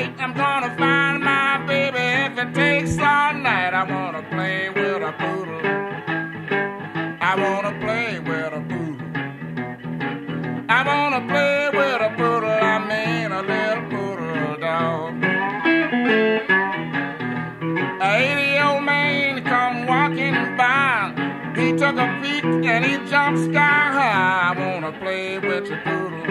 right. I'm gonna find my baby if it takes all night. I wanna play with a poodle. I wanna play with a poodle. I wanna play with a poodle. I mean a little poodle dog. A 80 old man come walking by. He took a peek and he jumped sky high. I wanna play with your poodle.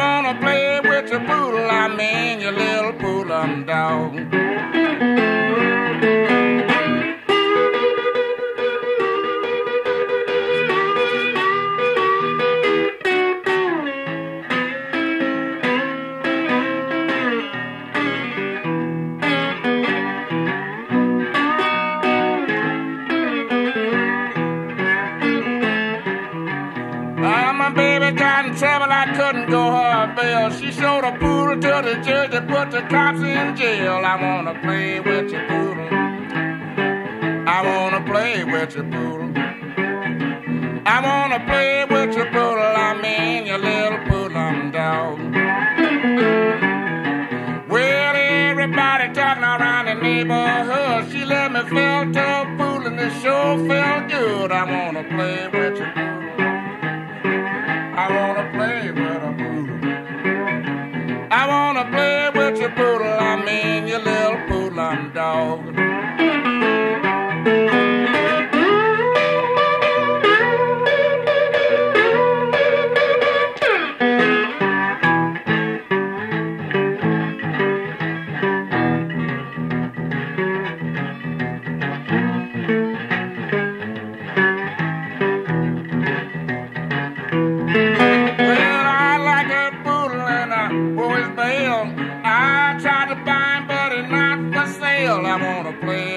I wanna play with your poodle. I mean your little poodle dog. My baby got in trouble, I couldn't go her bail. She showed a poodle to the judge and put the cops in jail. I wanna play with your poodle. I wanna play with your poodle. I wanna play with your poodle. I mean your little poodle dog. Well, everybody talking around the neighborhood. She let me feel a poodle and it sure felt good. I wanna play with your poodle. I wanna play sale. I wanna play